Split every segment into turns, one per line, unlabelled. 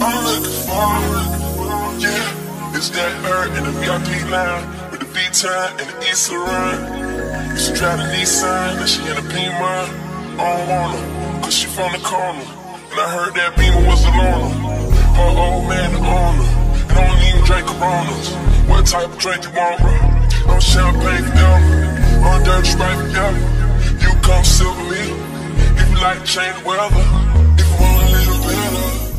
I'm looking for, yeah. It's that bird in the VIP line with the V-time and the East run. Used to drive the Nissan, now she in a Beamer. I don't want her, cause she from the corner. And I heard that Beamer was a loner. My old man the owner. And I don't even drink Coronas. What type of drink you want, bro? I'm champagne forever. I'm dirty sprite forever. You come with me. If you like change the weather.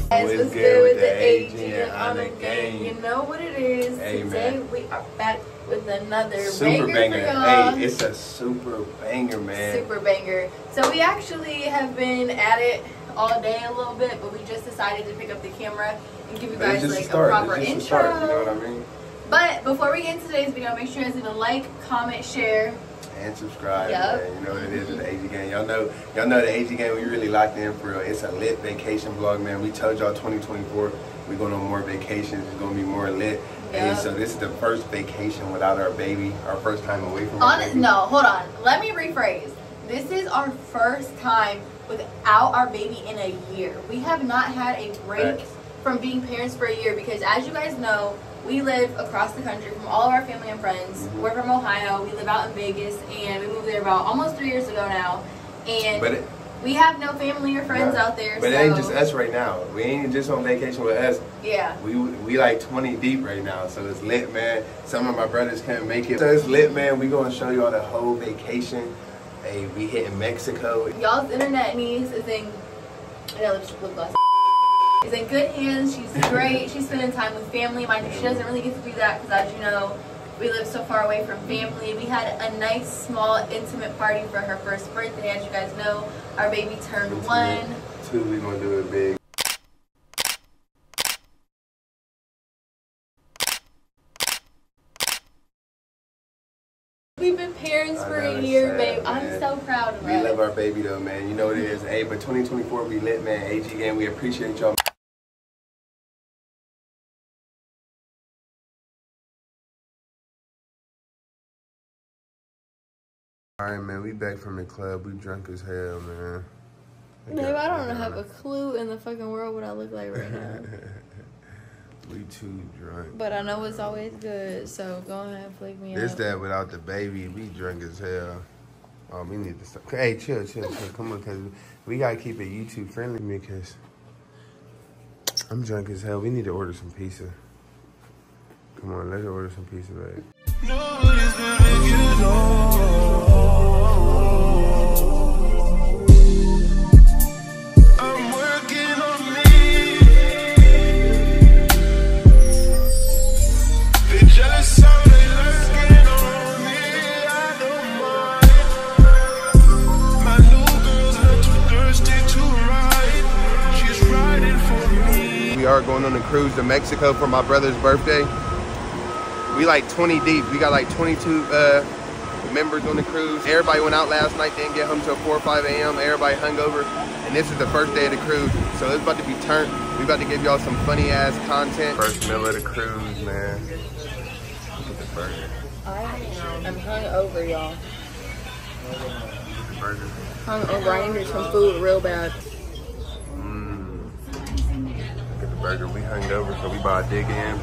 Guys,
What's good with
the
the
AG
AG
and
on the gang?
You know what it is.
Hey,
Today
man.
we are back with another
Super
banger,
banger. Hey, it's a super banger, man.
Super banger. So we actually have been at it all day a little bit, but we just decided to pick up the camera and give you guys like
a
a proper intro.
a start, you know what I mean?
But before we get into today's video, make sure you guys leave a like, comment, share.
And subscribe,
Yup.
man. You know what it is with the AG gang. Y'all know, y'all know the AG gang. We really locked in for real. It's a lit vacation vlog, man. We told y'all 2024 we're going on more vacations. It's gonna be more lit. And so this is the first vacation without our baby. Our first time away from baby.
no, hold on. Let me rephrase. This is our first time without our baby in a year. We have not had a break from being parents for a year because, as you guys know, we live across the country from all of our family and friends. We're from Ohio. We live out in Vegas, and we moved there about almost three years ago now. And
But it,
we have no family or friends out there.
But
so,
it ain't just us right now. We ain't just on vacation with us.
Yeah.
We we like 20 deep right now, so it's lit, man. Some of my brothers can't make it, so it's lit, man. We gonna show y'all the whole vacation. Hey, we hitting Mexico.
Y'all's internet needs is in. I lip lip gloss. Is in good hands. She's great. She's spending time with family. Mind you, she doesn't really get to do that because, as you know, we live so far away from family. We had a nice, small, intimate party for her first birthday. As you guys know, our baby turned one.
Two, we gonna do it big.
We've been parents
I
for a year, babe. I'm so proud of
We
us.
love our baby though, man. You know what it is. Hey, but 2024 we lit, man. AG game, we appreciate y'all. All right, man. We back from the club. We drunk as hell, man.
Babe, I don't have a clue in the fucking world what I look like right now.
we too drunk.
but I know it's always good, so go ahead and flick me
This
out.
that without the baby, we drunk as hell. Oh, we need to stop. Hey, chill, chill, chill. Come on, cause we gotta keep it YouTube friendly because I'm drunk as hell. We need to order some pizza. Come on, let's order some pizza, babe.
I'm me.
We are going on a cruise to Mexico for my brother's birthday. We like 20 deep. We got like 22 uh, members on the cruise. Everybody went out last night, didn't get home till 4 or 5 a.m. Everybody hungover. And this is the first day of the cruise. So it's about to be turned. We about to give y'all some funny ass content. First meal of the cruise, man. Look at the burger.
I am hungover, y'all.
Look at the burger.
Hungover. I need some food real bad.
Burger. We hung over, so we about to dig in.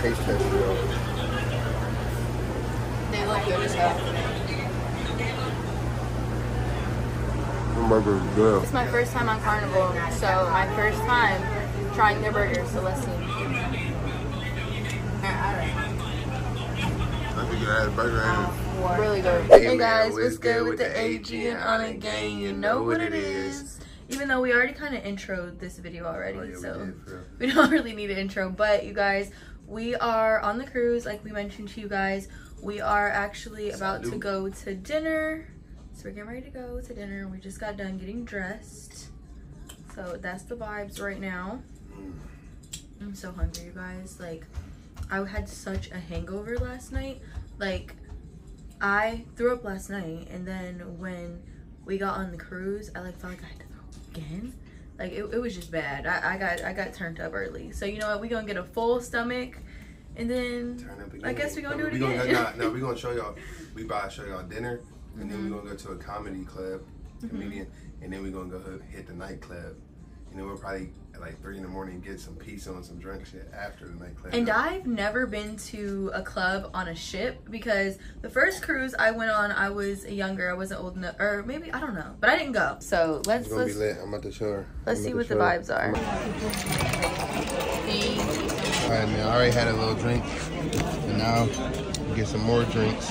Taste test, real.
They look good as hell.
The burger is good.
It's my first time on Carnival, so my first time trying their burgers, so let's see.
Uh, I think you had a burger in.
Really good.
Hey,
Hey guys,
what's
good
good
with the AG and on a gang? You know what it is. Even though we already kind of introed this video already,
Oh, yeah, we
so
did,
we don't really need an intro. But you guys, we are on the cruise, like we mentioned to you guys. We are actually about to go to dinner. So we're getting ready to go to dinner. We just got done getting dressed. So that's the vibes right now. I'm so hungry, you guys. Like, I had such a hangover last night. Like, I threw up last night, and then when we got on the cruise, I like felt like I had to throw up again. Like it, it was just bad. I, I got I got turned up early. So you know what? We gonna get a full stomach, and then
Turn up
I guess we gonna do it
we Gonna,
again.
no, no, we gonna show y'all. We to show y'all dinner, and then we gonna go to a comedy club,
Mm-hmm.
comedian, and then we gonna go hit the nightclub, and then we'll probably like three in the morning, get some peace on some drunk shit after the nightclub.
And I've never been to a club on a ship because the first cruise I went on, I was younger. I wasn't old enough, or maybe I don't know, but I didn't go. So let's
It's gonna be
let's,
lit. I'm about to show her.
let's see what the
show her.
vibes are.
All right, man. I already had a little drink, and now get some more drinks.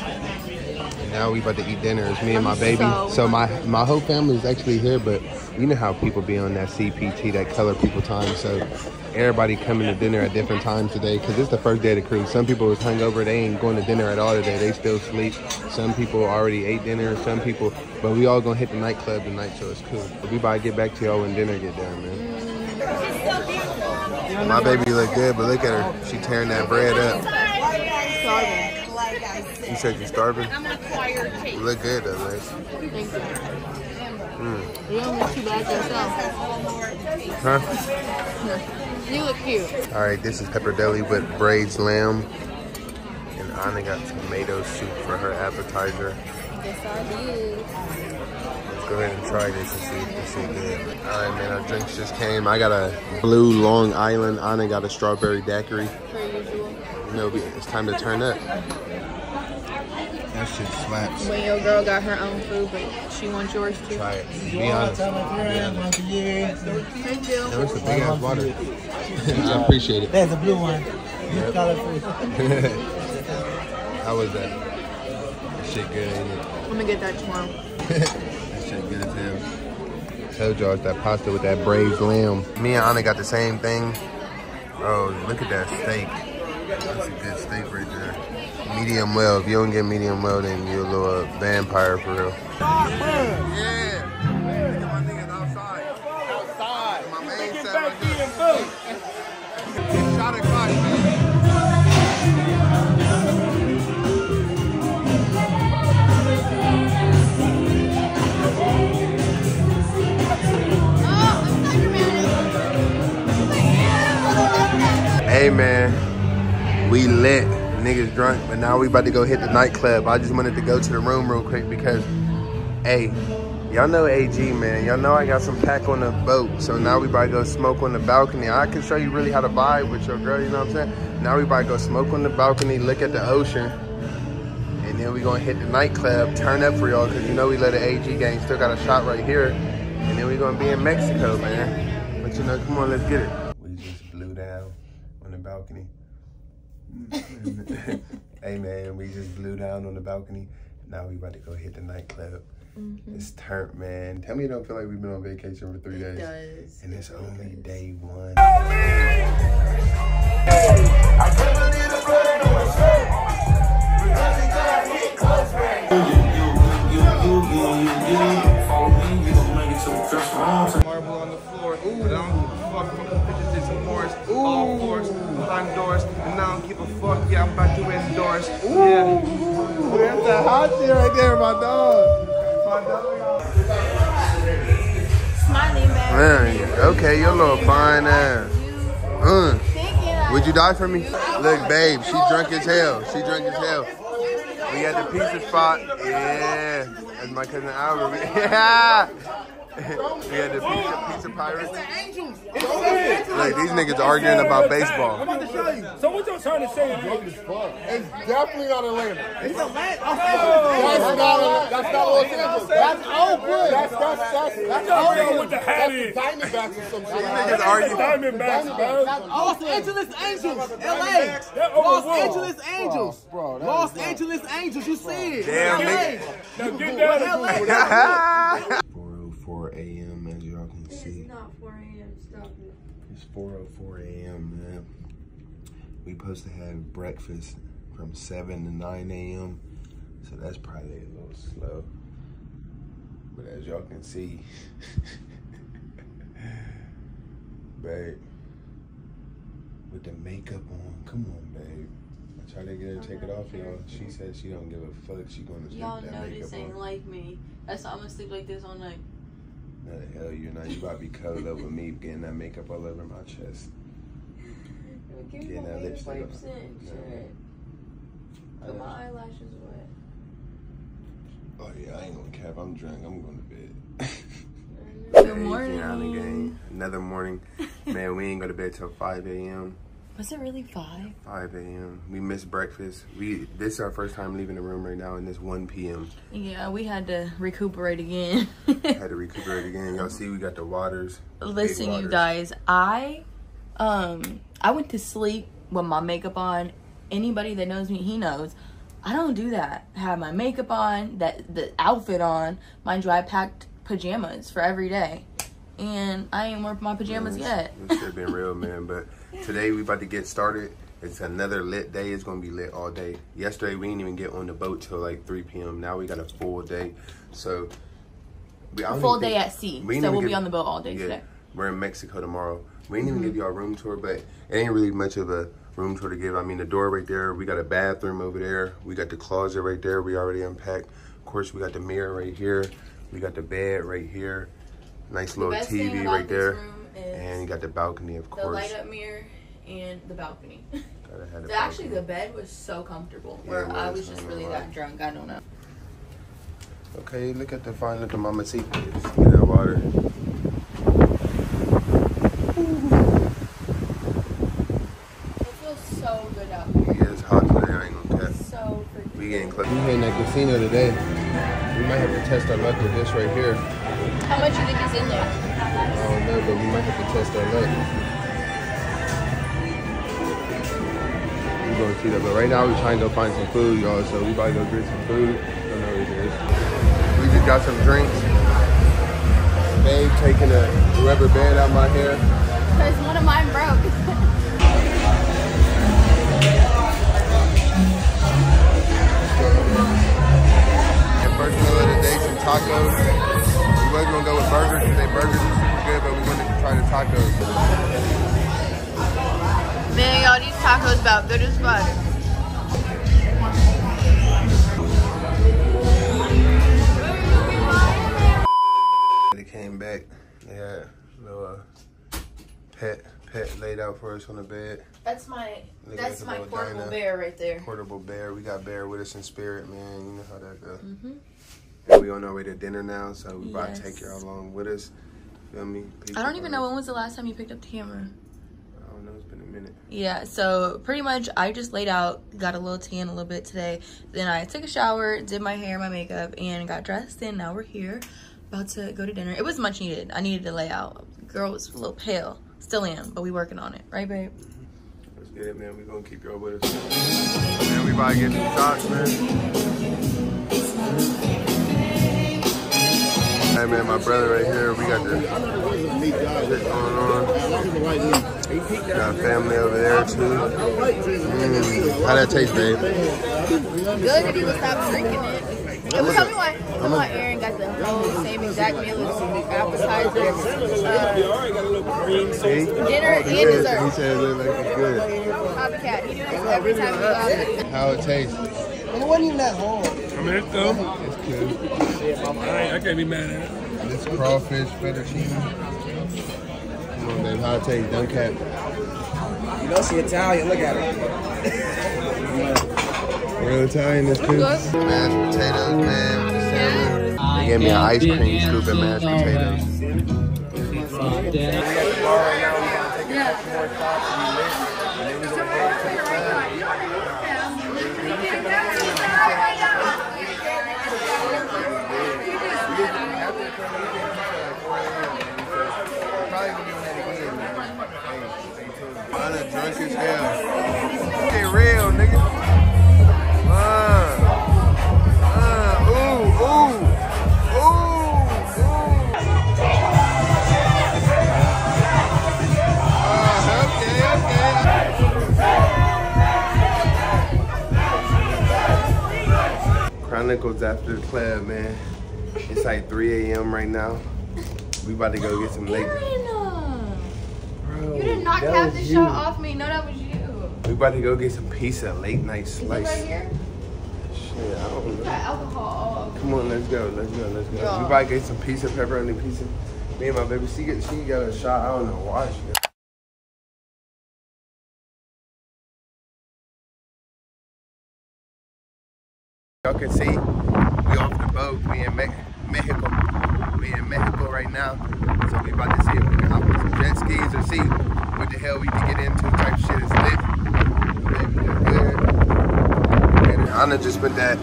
Now we about to eat dinner. It's me and my baby.
so
So my my whole family is actually here, but you know how people be on that CPT, that color people time. So everybody coming to dinner at different times today because it's the first day of the cruise. Some people was hungover, they ain't going to dinner at all today. They still sleep. Some people already ate dinner. Some people, but we all gonna hit the nightclub tonight, so it's cool. We about to get back to y'all when dinner get done, man. My baby look good, but look at her. She tearing that bread up. You said you're starving? You look good though.
Thank you. Hmm. You don't look too bad yourself.
Huh?
You look cute.
All right, this is pappardelle with braised lamb. And Ana got tomato soup for her appetizer.
Yes, I did.
Let's go ahead and try this and see if this is good. All right, man, our drinks just came. I got a blue Long Island. Ana got a strawberry daiquiri.
Per usual.
You know, it's time to turn up. That shit slaps.
When your girl got her own food, but she wants yours too.
Try it. Be honest.
Thank you.
That was a big ass water. I appreciate it.
There's a blue one. Blue color food.
How was that? That shit good, ain't it?
I'm gonna get that tomorrow.
That shit good as hell. Told y'all it's that pasta with that braised lamb. Me and Ana got the same thing. Oh, look at that steak. That's a good steak right there. Medium well. If you don't get medium well, then you're a little vampire for real. Yeah. Shot man. Hey man, we lit. Niggas drunk, but now we about to go hit the nightclub. I just wanted to go to the room real quick because, hey, y'all know AG, man. Y'all know I got some pack on the boat. So now we about to go smoke on the balcony. I can show you really how to vibe with your girl, you know what I'm saying? Now we about to go smoke on the balcony, look at the ocean. And then we gonna hit the nightclub, turn up for y'all, cause you know we let the AG gang still got a shot right here. And then we gonna be in Mexico, man. But you know, come on, let's get it. We just blew down on the balcony. hey man, we just blew down on the balcony. Now we about to go hit the nightclub. It's turned, man. Tell me you don't feel like we've been on vacation for three days.
does.
And it's only day one.
Marble All fours, behind doors. And I don't give a fuck. Yeah, I'm about to endorse. Yeah.
That's that hot shit right there, my dog. My dog.
Smiling back.
Man, okay, your little fine ass. Uh, would you die for me? Look, babe, she drunk as hell. She drunk as hell. We at the pizza spot. Yeah. That's my cousin Albert. Yeah. We had the pizza, pizza pirates. Look, these niggas arguing about baseball.
So what y'all trying to say?
It's definitely not Atlanta.
It's a land.
That's not. That's not Los Angeles. That's Oakland. That's that's that's that's
Y'all know what the
That's
hat
the. Diamondbacks or some shit.
Niggas arguing.
Diamondbacks, bro.
Los Angeles Angels, LA. Los. Angeles Angels.
Bro,
Los Angeles Angels, you see it.
Damn,
LA.
Now get down to
LA.
4:04 a.m. as y'all can see.
It's not 4 a.m. Stop it.
It's 4:04 a.m. Man, we supposed to have breakfast from 7 to 9 a.m. So that's probably a little slow. But as y'all can see, babe, with the makeup on, come on, babe. I tried to get her to take it off, y'all. She said she don't give a fuck. She gonna sleep
Y'all
with that
know
makeup
this ain't
on.
like me. That's why I'm gonna sleep like this all night.
No, the hell you're not. You about to be cuddled up with me, getting that makeup all over my chest. Getting that lipstick on. No.
Put my eyelashes wet.
Oh yeah, I ain't gonna cap. I'm drunk. I'm going to bed.
So Good
Asian
morning.
Island gang. Another morning. Man, we ain't go to bed till 5 a.m.
Was it really five?
5 a.m. We missed breakfast. We This is our first time leaving the room right now, and it's 1 p.m.
Yeah, we had to recuperate again.
Had to recuperate again. Y'all see, we got the waters.
Listen, you guys, I um I went to sleep with my makeup on. Anybody that knows me, he knows. I don't do that. I have my makeup on, that the outfit on, mind you, I packed pajamas for every day. And I ain't worn my pajamas yet.
This shit been real, man. But today we about to get started. It's another lit day. It's gonna be lit all day. Yesterday we didn't even get on the boat till like 3 p.m. Now we got a full day. So we, don't
Full day
think-
at sea.
we
So we'll
even
be on the boat all day
Yeah,
today.
we're in Mexico tomorrow. We didn't even mm-hmm. give y'all a room tour, but it ain't really much of a room tour to give. I mean, the door right there. We got a bathroom over there. We got the closet right there. We already unpacked. Of course, we got the mirror right here. We got the bed right here. Nice little TV right there. And you got the balcony, of course.
The light up mirror and the balcony.
The
The- Actually, the bed was so comfortable.
Yeah,
Where
it
I
was,
was
I
just really that drunk. I don't know.
Okay, look at the fine little mama seat. Look at that water.
It feels so good out here.
Yeah, it's hot today. I ain't gonna cap.
So freaking.
We getting close. We hitting that casino today. We might have to test our luck with this right here.
How much you think is in there?
Uh, I don't know, but we might have to test our luck. We're gonna see that, but right now we're trying to go find some food, y'all. So we about to go get some food. Don't know what it is. We just got some drinks. Babe taking a rubber band out my hair.
Because one of mine broke.
And first meal of the day, some tacos. Burgers because they burgers are super good, but we wanted to try the tacos.
Man, y'all, these tacos about good as fuck.
They came back. They had a little uh, pet pet laid out for us on the bed.
That's my
Look
that's my portable
Dinah.
bear right there.
Portable bear. We got bear with us in spirit, man. You know how that goes.
Mhm.
And we on our way to dinner now, so we about to take y'all along with us. Feel me? Peace
I don't even know when was the last time you picked up the camera.
I don't know. It's been a minute.
Yeah, so pretty much I just laid out, got a little tan a little bit today. Then I took a shower, did my hair, my makeup, and got dressed. And now we're here, about to go to dinner. It was much needed. I needed to lay out. Girl was a little pale, still am, but we working on it, right, babe?
Let's get it, man. We gonna keep y'all with us. Man, we about to get some shots, man. Hey, man, my brother right here. We got the shit going on. Got family over there too. Mm. How that taste, babe?
Good if you would stop drinking it. And tell me why, tell me why Aaron got the whole same exact meal as appetizer, uh,
already got a little green sauce.
See?
dinner, and
dessert. he
dessert.
said it looked like it's good.
Copycat. He do this every time we go out there.
How it tastes?
It wasn't even that hard.
I mean, it's cool.
It's good.
I, ain't- I can't be mad at it.
This crawfish fettuccine. Come on, babe. How it tastes? Don't cap.
You know she Italian. Look at her.
Real Italian is good. Mashed potatoes, man, with the salmon. They gave me an ice cream scoop and mashed potatoes. I'm Chronicles after the club, man. It's like 3 a.m. right now. We about to go get some late.
Aaron,
Bro,
you did not
that
cap the
you.
shot off me. No, that was you.
We about to go get some pizza, late night
Is it
slice.
right here?
Shit, I don't know.
Got alcohol.
Come on, let's go, let's go, let's go.
Yeah.
We about to get some pizza, pepperoni pizza. Me and my baby, she get she got a shot. I don't know why she got. Y'all can see we off the boat. We in Me- Mexico. We in Mexico right now, so we about to see if we can hop on some jet skis or see what the hell we can get into. Type shit is lit. And Ana just spent that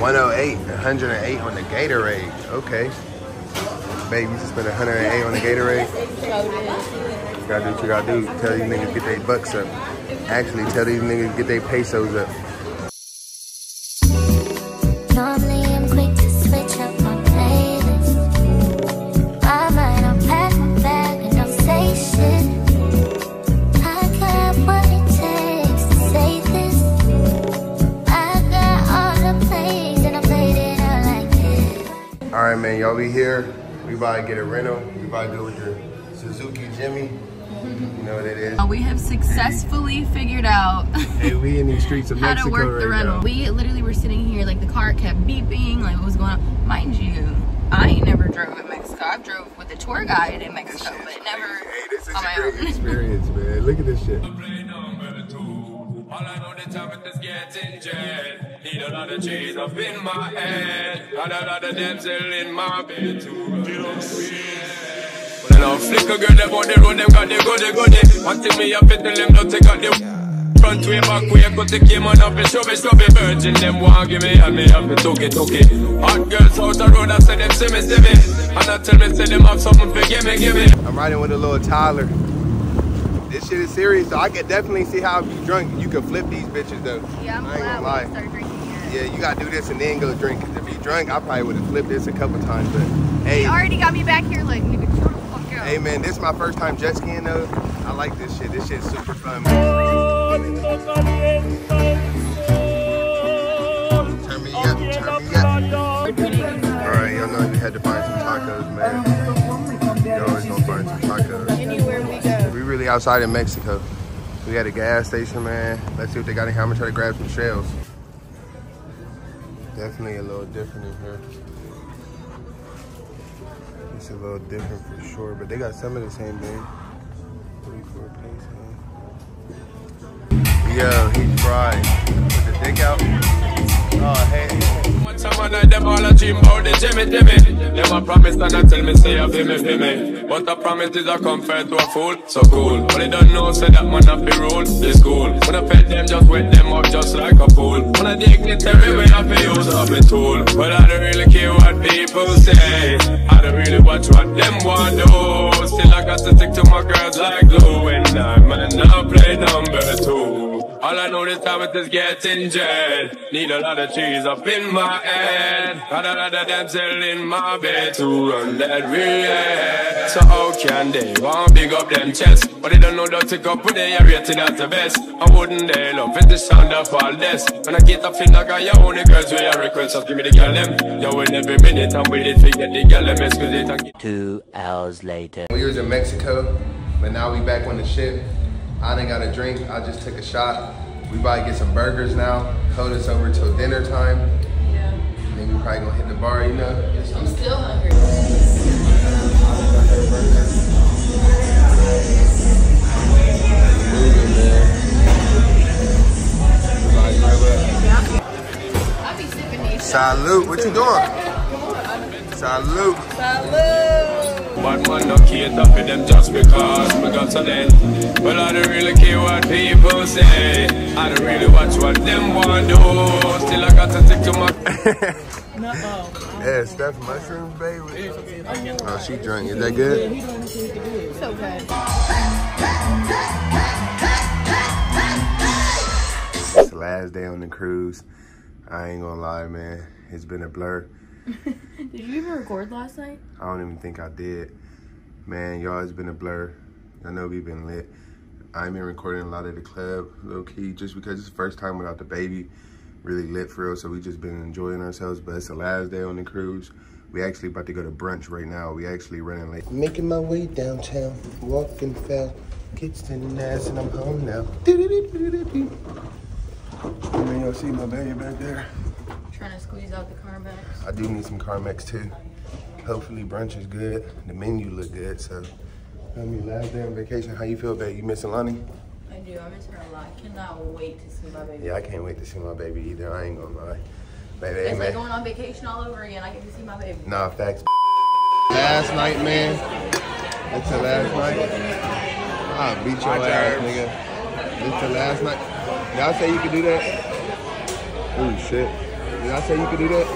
108, 108 on the Gatorade. Okay. Baby, you just spent 108 on the Gatorade. You gotta do what you gotta do. Tell these niggas get their bucks up. Actually, tell these niggas get their pesos up. Here. We about to get a rental. We about to go with the Suzuki Jimny. You know what it is.
Uh, We have successfully figured out
Hey, we in these streets of
how
Mexico
to work the rental.
now.
We literally were sitting here, like the car kept beeping, like what was going on. Mind you, I ain't never drove in Mexico. I've drove with a tour guide in Mexico, but never
Hey, this is
on
a
my
great
own.
experience, man. Look at this shit.
Play number two. All I know the time is getting jet. Need a lot of cheese up in my head. Got a lot of damsel in my bed too. You know When I flick a girl, them on the road, them got the goody goody. One thing me up it, tell them don't take out the Front way, back way, cut the came on up and show me, show me virgin. Them want give me, and me have to took it, took it. Hot girls out the road, I say them see me, see me. And I tell me, say them have something for give me, give me.
I'm riding with a little Tyler. This shit is serious, so I can definitely see how if you drunk, you can flip these bitches though.
Yeah, I'm
I ain't
glad
gonna
we
lie.
Didn't start drinking yet.
Yeah, you gotta do this and then go drink. Cause if you drunk, I probably would have flipped this a couple times. But hey,
He already got me back here like, nigga, chill the fuck out.
hey man, this is my first time jet skiing though. I like this shit. This shit's super fun. Man. Turn me up, turn me up. Alright, y'all know you had to find some tacos, man. You always gonna find some tacos.
Anywhere we go.
We really outside in Mexico. We got a gas station, man. Let's see what they got in here. I'm gonna try to grab some shells. Definitely a little different in here. It's a little different for sure, but they got some of the same thing. 34 pesos. Yo, he's fried. Put the dick out. Oh, hey.
Some of them all a dream about the Jimmy. Them a promise and I tell me say a feel me, feel me. But a promise is a comfort to a fool, so cool. They don't know, say that man have to rule, it's cool. When I pet them, just wet them up just like a pool. When I dignitary, when I feel use up a tool. But I don't really care what people say. I don't really watch what them want do. Still I got to stick to my girls like glue. And I man now play number two. All I know this time is getting jet. Need a lot of cheese up in my head. Got a lot of damsel in my bed to run that real. So how can they want big up them chests? But they don't know that to go put they are rated as the best. I wouldn't they love it the sound of all this. When I get a feel like I your only girls with a request, so give me the gal them. Yo, in every minute I'm with it, forget the gal them, excuse it and get
Two hours later.
We was in Mexico, but now we back on the ship. I didn't got a drink. I just took a shot. We about to get some burgers now. Hold us over till dinner time.
Yeah.
And then we probably gonna hit the bar, you know.
I'm still hungry.
Moving, man.
I be sipping these.
Salute. What you doing? Salute. Salute.
Bad man no cater for them just because we got to then. Well, I don't really care what people say. I don't really watch what them want to do. Still, I got to stick to my.
Yeah, Steph mushrooms, baby. Oh, she drunk. Is that good?
It's okay.
It's the last day on the cruise. I ain't gonna lie, man. It's been a blur.
Did you even record last night?
I don't even think I did. Man, y'all, it's been a blur. I know we've been lit. I've been recording a lot of the club, low key, just because it's the first time without the baby. Really lit for real, so we just been enjoying ourselves. But it's the last day on the cruise. We actually about to go to brunch right now. We actually running late. Making my way downtown, walking fast, kids and ass, and I'm home now. I mean, y'all see my baby back there.
Trying to squeeze out the Carmex.
I do need some Carmex too. Hopefully brunch is good. The menu look good, so. I mean, last day on vacation, how you feel, babe? You missing Lonnie?
I do. I miss her a lot. I cannot wait to see my baby.
Yeah, I can't wait to see my baby either. I ain't gonna lie. Baby,
It's like
man.
going on vacation all over again. I get to see my baby.
Nah, facts. Last night, man. It's the last night. I'll beat your
My
ass,
nerves.
nigga. It's the last night. Y'all say you could do that? Oh shit. Did I say you could do that?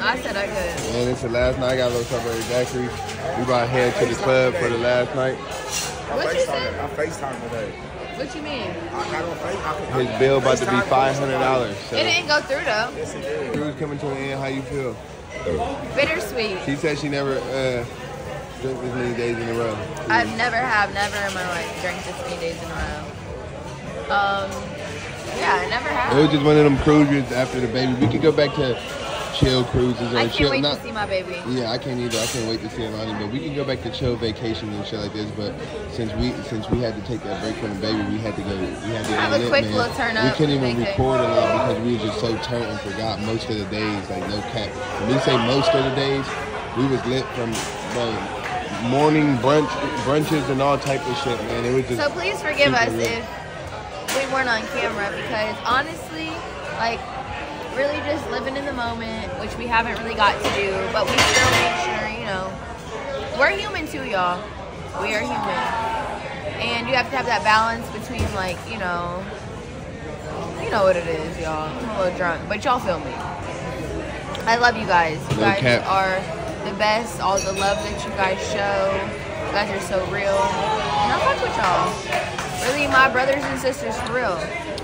I said I could.
And it's the last night. I got a little strawberry daiquiri. We about to head to the club for the last night.
What you said?
I FaceTime today.
What you mean?
I got on Face. I
His bill about to be five hundred dollars. So
It didn't go through though.
Yes, it did.
cruise coming to an end. How you feel?
Bittersweet.
She said she never uh, drank this many days in a row.
I've never have never in my life drank this many days in a row. Um, yeah, I never
It was just one of them cruises after the baby. We could go back to chill cruises or
I
chill.
can't wait
not,
to see my baby.
Yeah, I can't either. I can't wait to see Alani, but we can go back to chill vacations and shit like this. But since we since we had to take that break from the baby, we had to go. We had to
Have a
lit,
quick
man.
little turn
We
up
couldn't even record a lot because we were just so turned and forgot most of the days. Like no cap. When we say most of the days, we was lit from bro, morning brunch brunches and all type of shit, man. It was just
So please forgive us
lit.
if we weren't on camera because honestly, like really just living in the moment, which we haven't really got to do, but we still make sure, you know, we're human too, y'all. We are human. And you have to have that balance between like, you know, you know what it is, y'all. I'm a little drunk, but y'all feel me. I love you guys. You guys
cap.
are the best. All the love that you guys show. You guys are so real. And I fuck with y'all. Really, my brothers and sisters for real.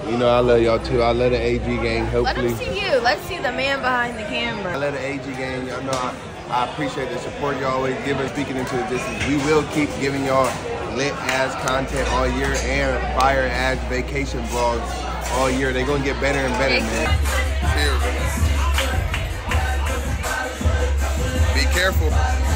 You know, I love y'all too. I love the AG gang. Hopefully.
Let
Hopefully.
them see you. Let's see the man behind the camera.
I love the AG gang. Y'all know I, I appreciate the support y'all always give us speaking into the distance. We will keep giving y'all lit ass content all year and fire ass vacation vlogs all year. They're gonna get better and better, man. Cheers. Be careful.